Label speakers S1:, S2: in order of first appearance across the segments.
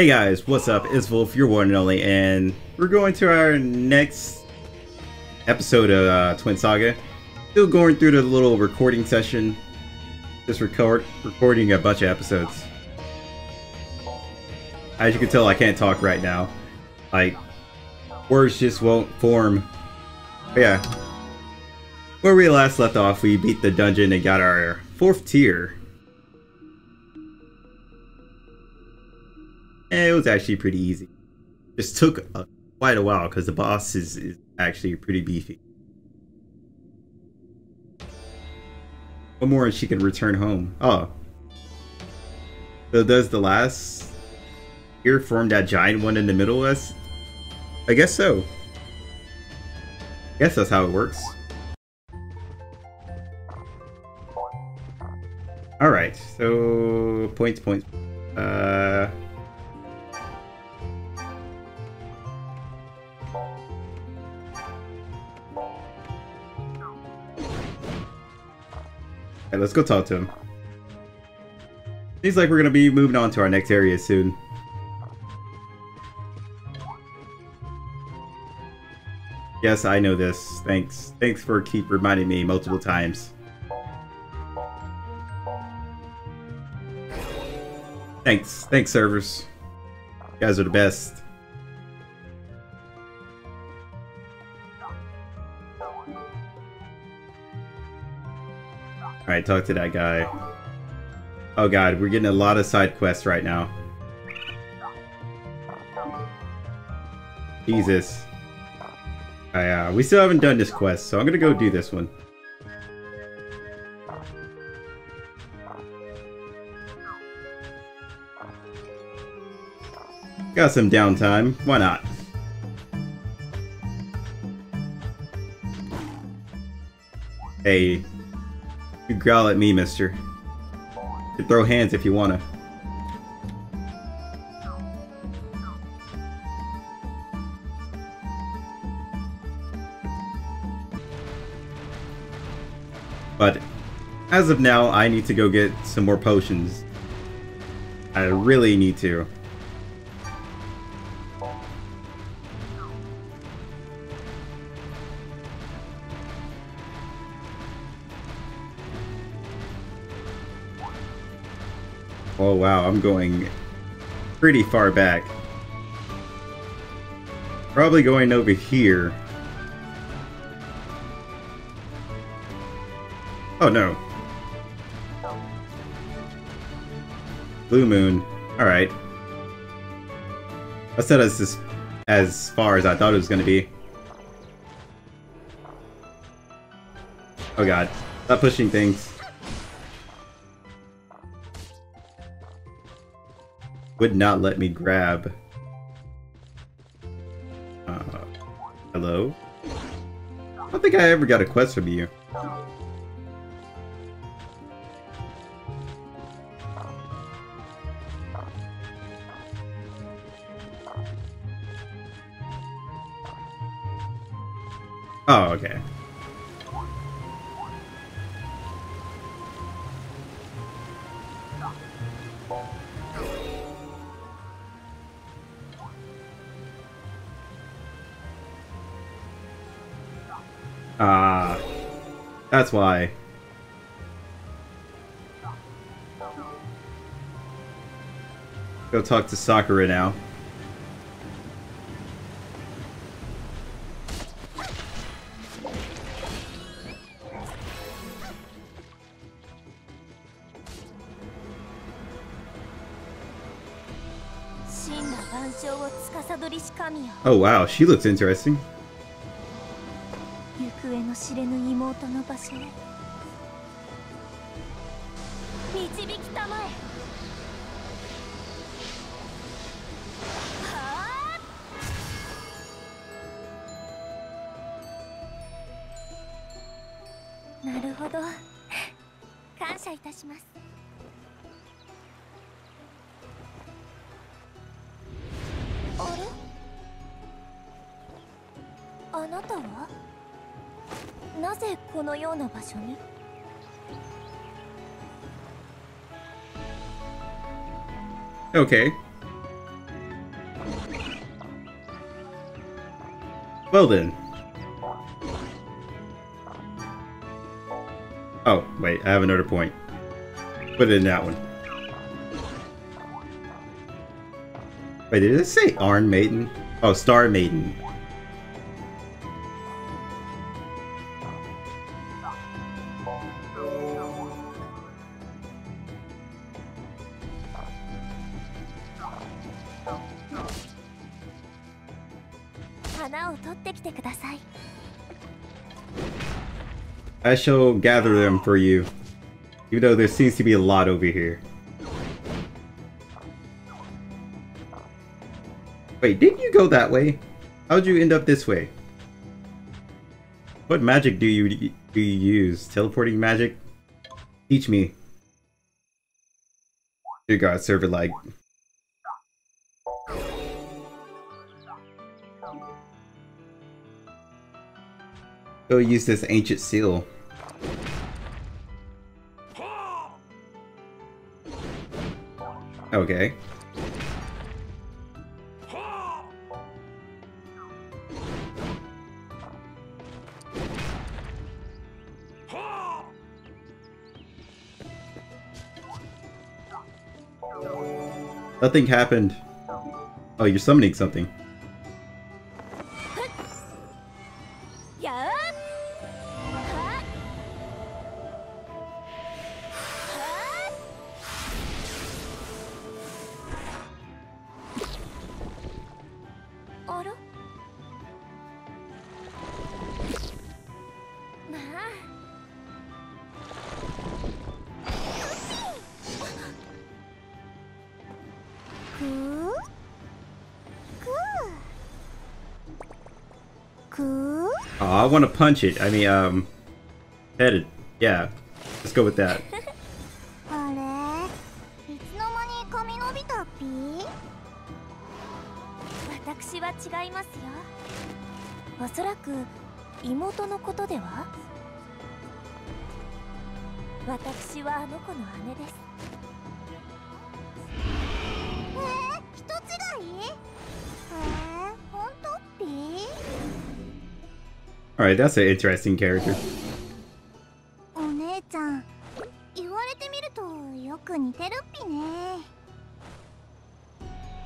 S1: Hey guys, what's up? It's Volf, your one and only, and we're going to our next episode of uh, Twin Saga. Still going through the little recording session, just record recording a bunch of episodes. As you can tell, I can't talk right now. Like, words just won't form. But yeah. Where we last left off, we beat the dungeon and got our fourth tier. It was actually pretty easy. Just took a, quite a while because the boss is, is actually pretty beefy. One more and she can return home. Oh. So does the last here form that giant one in the middle of us? I guess so. I guess that's how it works. Alright, so points, points. Uh let's go talk to him. Seems like we're gonna be moving on to our next area soon. Yes, I know this. Thanks. Thanks for keep reminding me multiple times. Thanks. Thanks, servers. You guys are the best. Talk to that guy. Oh god, we're getting a lot of side quests right now. Jesus. I, uh, we still haven't done this quest, so I'm gonna go do this one. Got some downtime, why not? Hey, you growl at me, mister. You throw hands if you wanna. But as of now, I need to go get some more potions. I really need to. Oh wow, I'm going pretty far back. Probably going over here. Oh no. Blue Moon. Alright. I said as as far as I thought it was gonna be. Oh god. Stop pushing things. Would not let me grab. Uh, hello? I don't think I ever got a quest from you. Oh, okay. Ah, that's why. Go talk to Sakura now. Oh wow, she looks interesting.
S2: 知れぬ妹の場所へ。導きたまえ。なるほど。感謝いたします。
S1: Okay. Well then. Oh, wait, I have another point. Put it in that one. Wait, did it say Arn Maiden? Oh, Star Maiden. I shall gather them for you. Even though there seems to be a lot over here. Wait, didn't you go that way? How'd you end up this way? What magic do you do you use? Teleporting magic? Teach me. Dear God, serve it like. Go use this ancient seal. Okay. Nothing happened. Oh, you're summoning something. Want to punch it. I mean, um, headed. Yeah, let's go with that.
S2: 私は違いますよおそらく妹のことでは私はあの子の姉ですえー、人違いえー、本当ピー
S1: Alright, that's an interesting character.
S2: お姉ちゃん、言われてみるとよく似てるっぴね。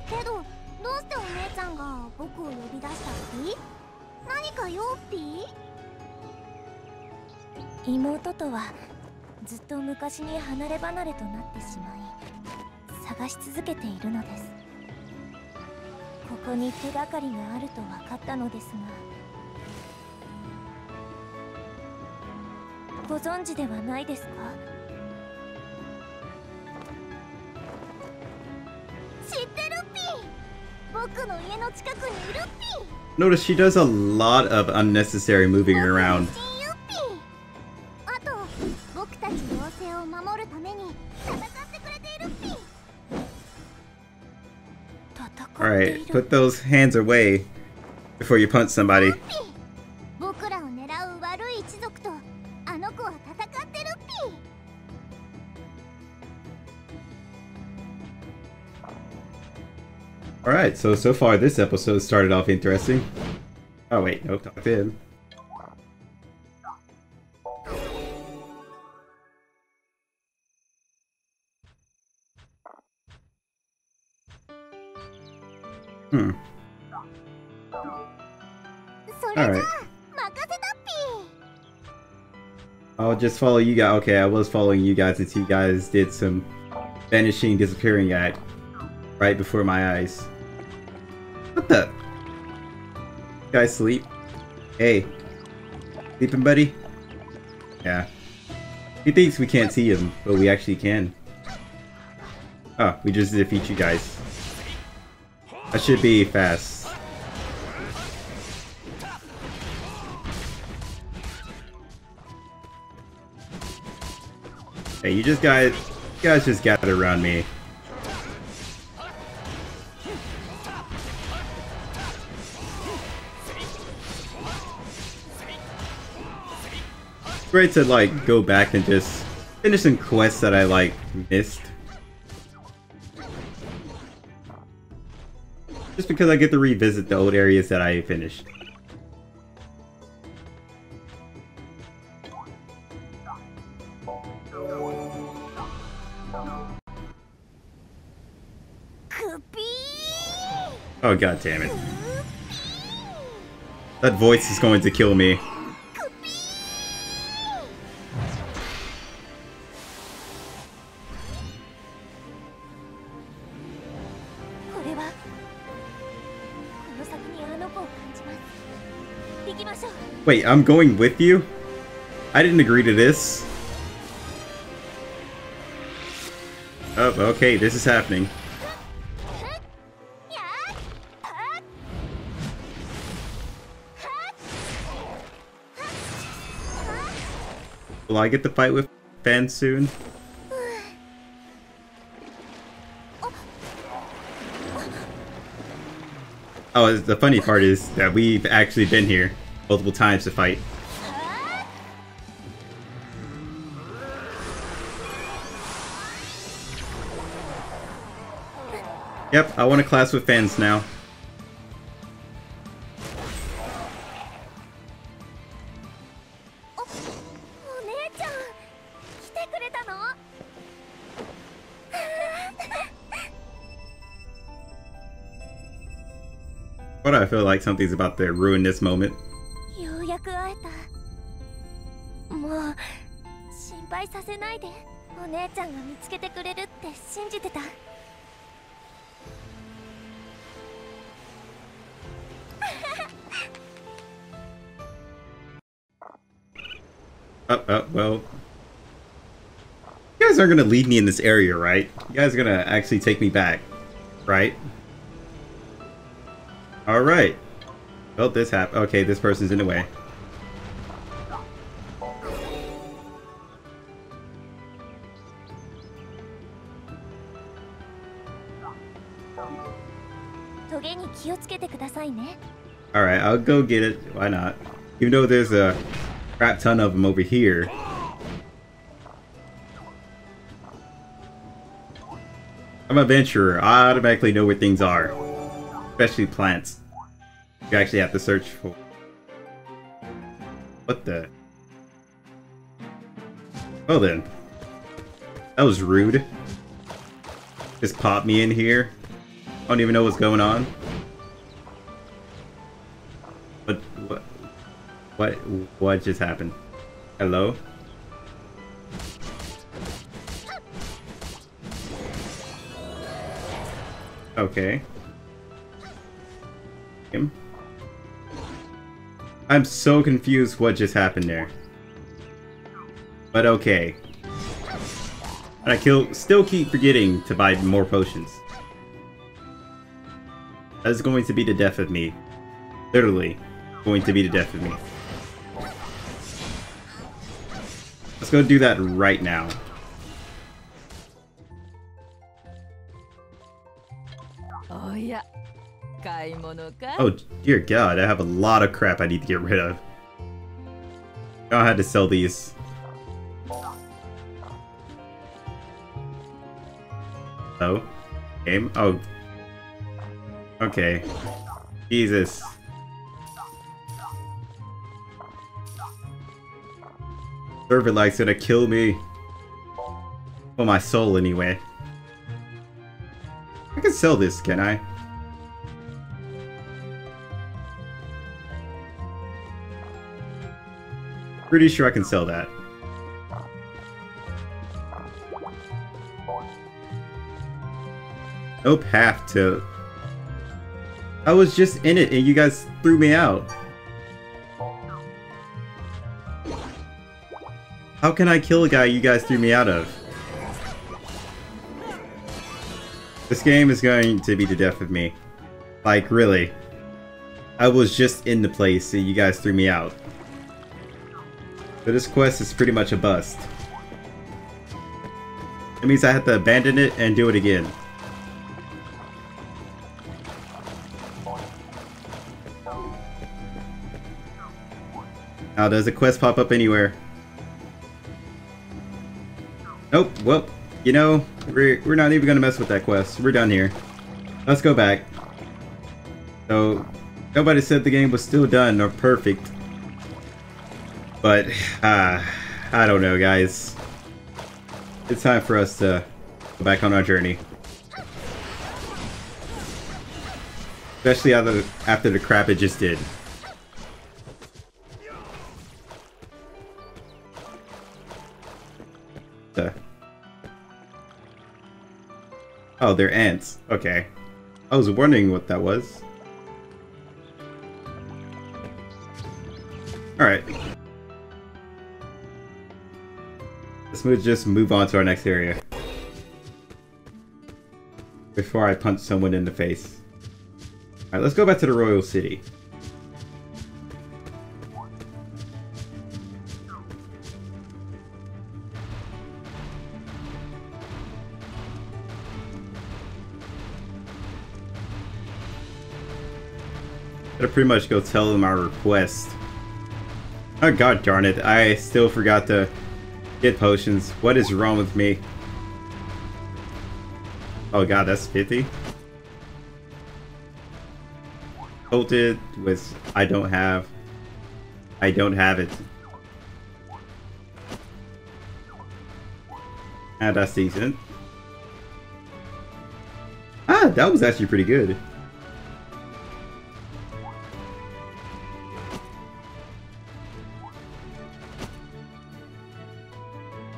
S2: けど、どうしてお姉ちゃんが僕を呼び出したっぴ？何か用っぴ？妹とはずっと昔に離れ離れとなってしまい探し続けているのですここに手がかりがあると分かったのですがご存知ではないですか知ってるっぴ僕の家の近くにいるっぴ
S1: Notice she does a lot of unnecessary moving around. Alright, put those hands away before you punch somebody. Alright, so, so far this episode started off interesting. Oh wait, nope, talk to him. Hmm. Alright. I'll just follow you guys. Okay, I was following you guys until you guys did some vanishing, disappearing act right before my eyes. What the? Guys sleep? Hey. Sleeping buddy? Yeah. He thinks we can't see him, but we actually can. Oh, we just defeat you guys. That should be fast. Hey, you just guys, you guys just gather around me. great to like go back and just finish some quests that I like missed. Just because I get to revisit the old areas that I finished. Oh god damn it. That voice is going to kill me. Wait, I'm going with you? I didn't agree to this. Oh, okay, this is happening. Will I get to fight with Fan soon? Oh, the funny part is that we've actually been here multiple times to fight. Yep, I want to class with fans now. But I feel like something's about to ruin this moment.
S2: お姉ちゃんが見つけてくれるって信じてた
S1: Oh, oh, well. You guys aren't gonna leave me in this area, right? You guys are gonna actually take me back, right? Alright. Well, this happened. Okay, this person's in the way. Alright, I'll go get it. Why not? Even though there's a crap ton of them over here. I'm a adventurer. I automatically know where things are. Especially plants. You actually have to search for... What the... Well then. That was rude. Just pop me in here. I don't even know what's going on. What... What... What... What just happened? Hello? Okay. Him? I'm so confused what just happened there. But okay. And I kill, still keep forgetting to buy more potions. That is going to be the death of me. Literally, going to be the death of me. Let's go do that right now.
S3: Oh yeah.
S1: Oh, dear god, I have a lot of crap I need to get rid of. I had to sell these. Oh? Game? Oh. Okay. Jesus. Server like's gonna kill me. For my soul anyway. I can sell this, can I? Pretty sure I can sell that. Nope, have to. I was just in it and you guys threw me out. How can I kill a guy you guys threw me out of? This game is going to be the death of me. Like, really. I was just in the place and you guys threw me out. So this quest is pretty much a bust. It means I have to abandon it and do it again. Now, does a quest pop up anywhere? Nope, well, you know, we're, we're not even gonna mess with that quest. We're done here. Let's go back. So, nobody said the game was still done or perfect. But, uh, I don't know, guys. It's time for us to go back on our journey. Especially after, after the crap it just did. Oh, they're ants. Okay. I was wondering what that was. Alright. Let's just move on to our next area. Before I punch someone in the face. Alright, let's go back to the Royal City. Gotta pretty much go tell them our request. Oh god darn it, I still forgot to get potions. What is wrong with me? Oh god, that's 50? Tilted with I don't have. I don't have it. Ah, that's decent. Ah, that was actually pretty good.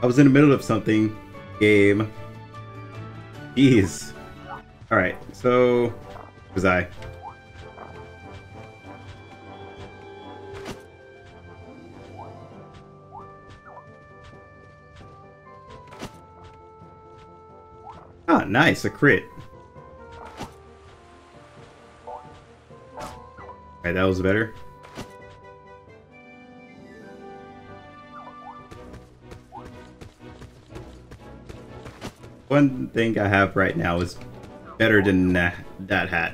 S1: I was in the middle of something. Game. Jeez. Alright, so... Was I? Ah, nice, a crit. Alright, that was better. One thing I have right now is better than that, that hat.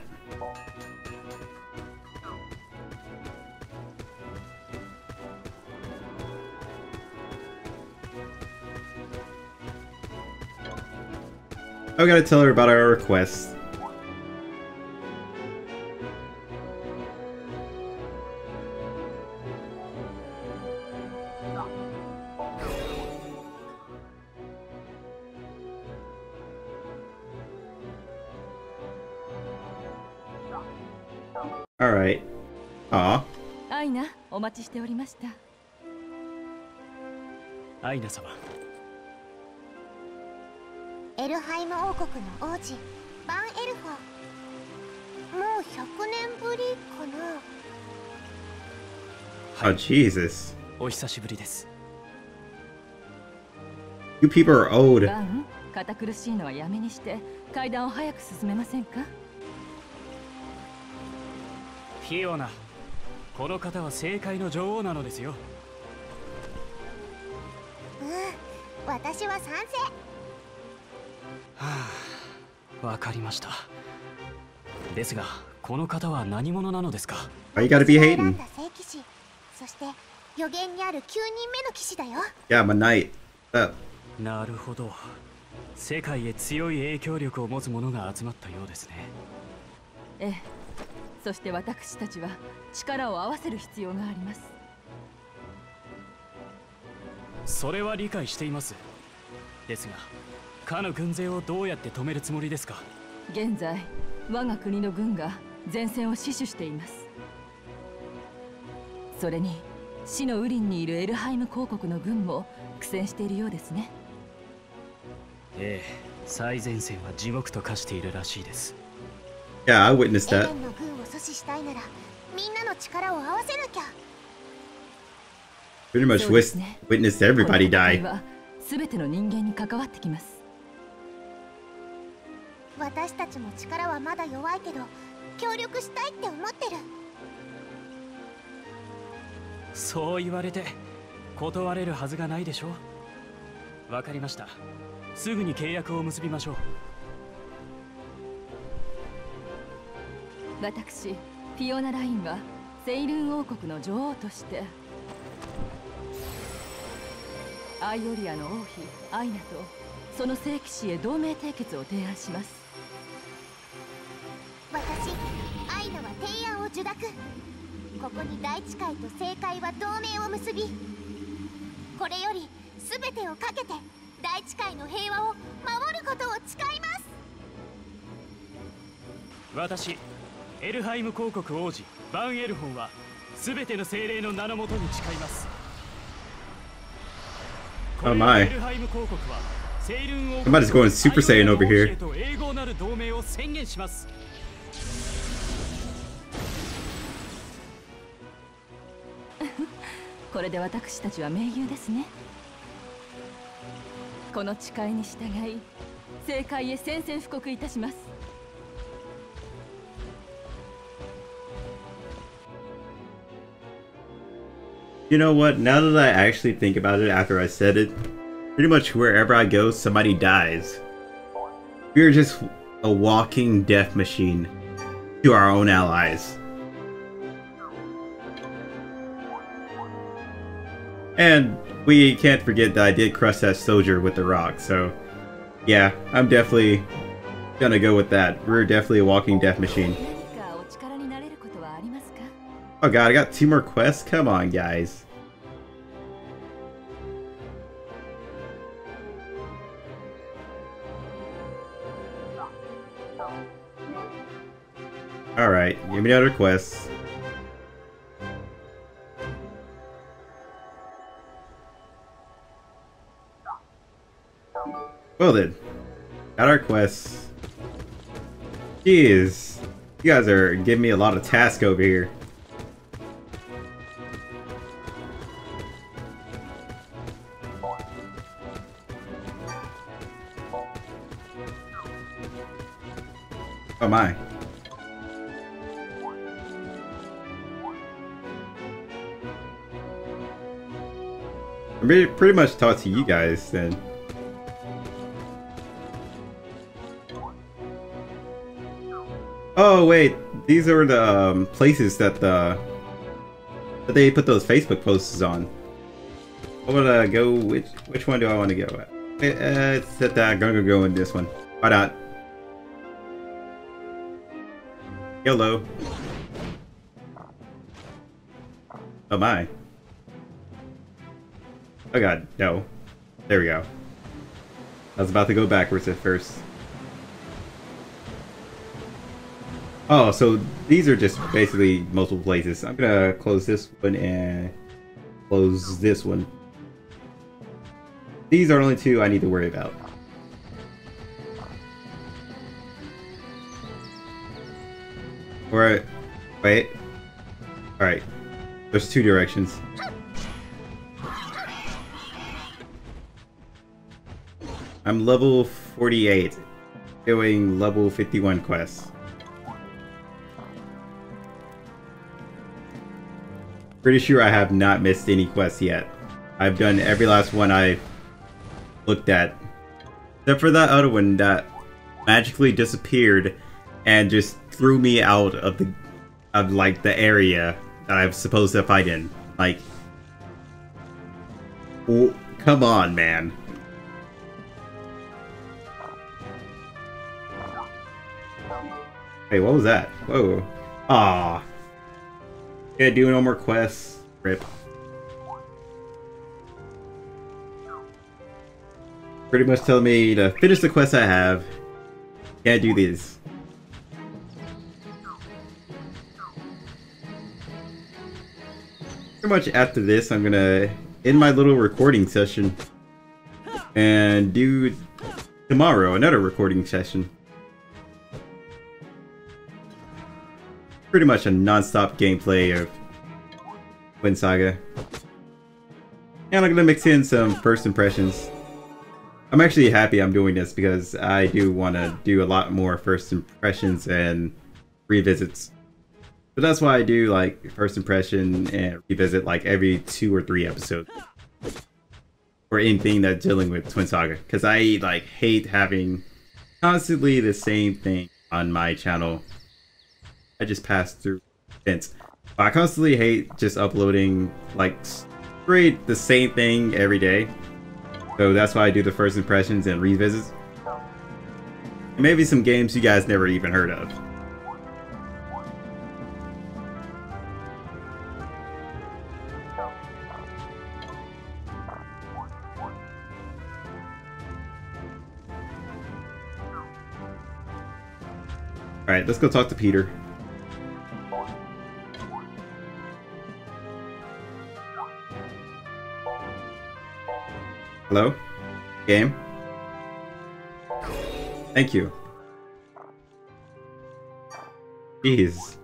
S1: I gotta tell her about our request. Aw.
S3: アイナお待ちしておりました
S4: アイナ様
S2: エルハイム王国の王子バンエルフォもう100年ぶりかな
S1: Oh, Jesus.
S4: お久しぶりです
S1: You people are old.
S3: バン堅苦しいのはやめにして階段を早く進めませんか
S4: フィオナ この方は正解の女王なのですよ。
S2: うん私は賛
S4: はあわかりました。ですがこの方は何者なのですか
S1: ？Why you
S2: 成
S1: gotta be
S2: 選
S1: hating?
S2: そして予言にある9人目の騎士だよ。
S1: Yeah, I'm a knight. What's up?
S4: なるほど。世界へ強い影響力を持つ者が集まったようですね。
S3: ええそして私たちは力を合わせる必要があります。
S4: それは理解しています。ですがかの軍勢をどうやって止めるつもりですか？
S3: 現在我が国の軍が前線を死守しています。それに死のウリンにいるエルハイム公国の軍も苦戦しているようですね。
S4: ええ最前線は地獄と化しているらしいです
S1: Yeah, I witnessed
S2: エ
S1: that.
S2: みんなの力を合わせなきゃ。
S1: Pretty much witnessed
S3: こ
S1: everybody die.
S3: は全ての人間に関わってきます。
S2: 私たちも力はまだ弱いけど協力したいって思ってる。
S4: そう言われて断れるはずがないでしょう。わかりました。すぐに契約を結びましょう
S3: 私フィオナ・ラインはセイルーン王国の女王としてアイオリアの王妃アイナとその聖騎士へ同盟締結を提案します。
S2: 私アイナは提案を受諾。ここに大地界と政界は同盟を結びこれより全てをかけて大地界の平和を守ることを誓います。
S4: 私エルハイム公国王子バンエルホンは全ての精霊の名のもとに誓いますこれ
S1: Oh
S4: に
S1: my.
S4: エルハイム公国はセイルン王
S1: Somebody's going Super Saiyan over here?
S4: と永劫なる同盟を宣言します
S3: これで私たちは盟友ですねこの誓いに従い政界へ宣戦布告いたします
S1: You know what? Now that I actually think about it after I said it, pretty much wherever I go, somebody dies. We are just a walking death machine to our own allies. And we can't forget that I did crush that soldier with the rock, so yeah, I'm definitely gonna go with that. We're definitely a walking death machine. Oh god, I got two more quests? Come on, guys. Me another quest. Well then, got our quests. Jeez, you guys are giving me a lot of tasks over here. Pretty, much talk to you guys then. Oh wait, these are the um, places that the that they put those Facebook posts on. I want to go. Which which one do I want to go at? Uh, it's that I'm gonna go in this one. Why not? Hello. Oh my. Oh god, no. There we go. I was about to go backwards at first. Oh, so these are just basically multiple places. I'm gonna close this one and close this one. These are only two I need to worry about. Alright. Wait. Alright. There's two directions. I'm level 48, doing level 51 quests. Pretty sure I have not missed any quests yet. I've done every last one I looked at. Except for that other one that magically disappeared and just threw me out of the of like the area that I'm supposed to fight in. Like w- come on, man. Hey, what was that? Whoa. Ah. Yeah, do no more quests. Rip. Pretty much telling me to finish the quests I have. Can't do these. Pretty much after this, I'm gonna end my little recording session. And do tomorrow another recording session. Pretty much a non-stop gameplay of Twin Saga. And I'm gonna mix in some first impressions. I'm actually happy I'm doing this because I do want to do a lot more first impressions and revisits. But that's why I do like first impression and revisit like every two or three episodes. Or anything that's dealing with Twin Saga. Because I like hate having constantly the same thing on my channel I just passed through events. I constantly hate just uploading like straight the same thing every day. So that's why I do the first impressions and revisits. Maybe some games you guys never even heard of. Alright, let's go talk to Peter. Hello? Game? Thank you. Jeez.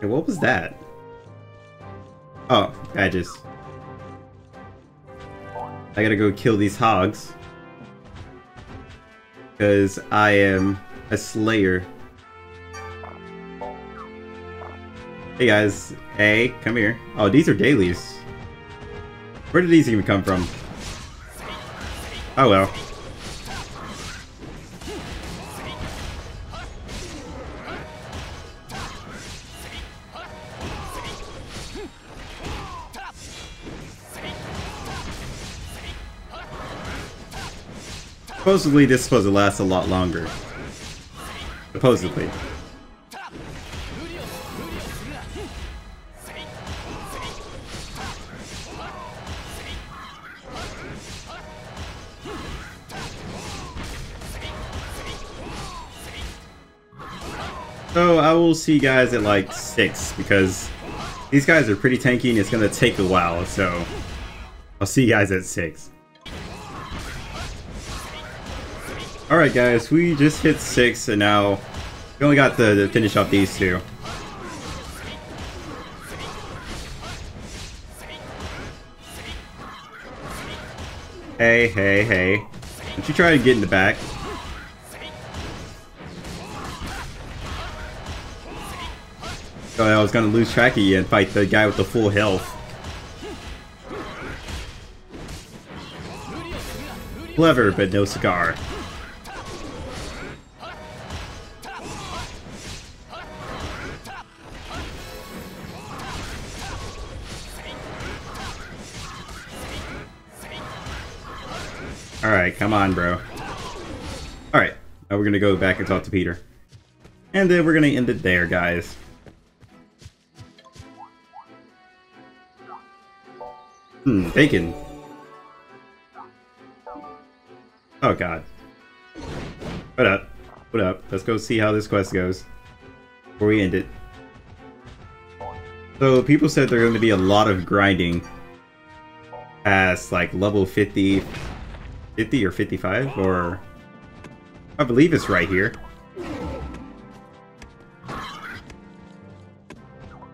S1: Hey, what was that? Oh, I just... I gotta go kill these hogs. Because I am a slayer. Hey guys, hey, come here. Oh, these are dailies. Where did these even come from? Oh well. Supposedly this is supposed to last a lot longer. Supposedly. So I will see you guys at like 6 because these guys are pretty tanky and it's going to take a while, so I'll see you guys at 6. Alright guys, we just hit 6 and now we only got to, finish off these two. Hey, hey, hey. Don't you try to get in the back. Oh, I was gonna lose track of you and fight the guy with the full health. Clever, but no cigar. Alright, come on, bro. Alright, now we're gonna go back and talk to Peter. And then we're gonna end it there, guys. Hmm, bacon. Oh god. What up? What up? Let's go see how this quest goes. Before we end it. So, people said there's going to be a lot of grinding past, like, level 50, 50 or 55, or... I believe it's right here.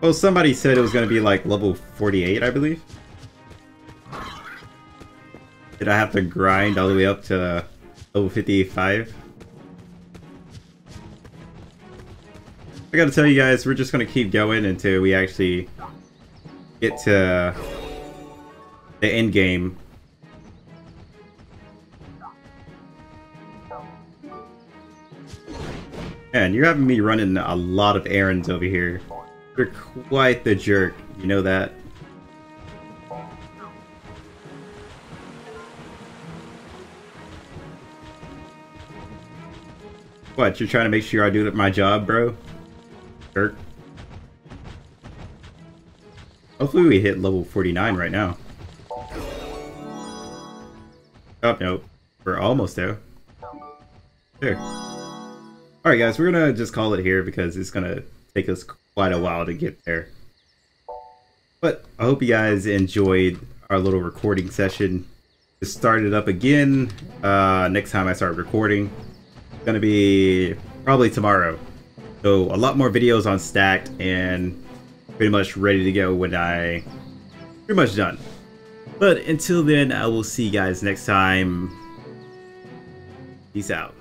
S1: Well, somebody said it was going to be, like, level 48, I believe. Did I have to grind all the way up to level 55? I gotta tell you guys, we're just gonna keep going until we actually get to the end game. Man, you're having me running a lot of errands over here. You're quite the jerk, you know that? What, you're trying to make sure I do my job, bro? Jerk. Hopefully we hit level 49 right now. Oh, no. We're almost there. There. Alright guys, we're gonna just call it here because it's gonna take us quite a while to get there. But I hope you guys enjoyed our little recording session. Just start it up again uh, next time I start recording. It's gonna be probably tomorrow. So a lot more videos on Stacked and pretty much ready to go when I pretty much done. But until then, I will see you guys next time. Peace out.